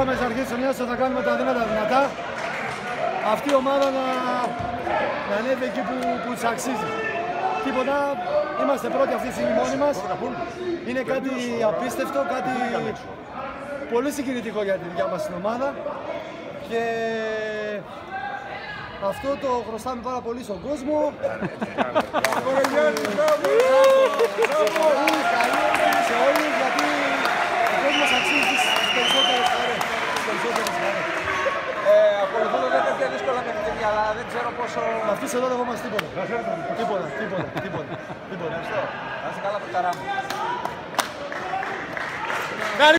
λέγαμε στις αρχές της χρονιάς ότι θα κάνουμε τα δυνατά δυνατά. Αυτή η ομάδα να, να ανέβει εκεί που, που της αξίζει. Τίποτα, είμαστε πρώτοι αυτή τη στιγμή μόνοι μας. Είναι κάτι απίστευτο, κάτι πολύ συγκινητικό για τη δικιά μας την ομάδα. Και αυτό το χρωστάμε πάρα πολύ στον κόσμο. Δύσκολα παιχνίδια, αλλά δεν ξέρω πόσο. Με αυτούς εδώ δεν έχουμε τίποτα. Τίποτα, τίποτα, τίποτα, τίποτα. τίποτα. Να είστε καλά, παιχταρά μου.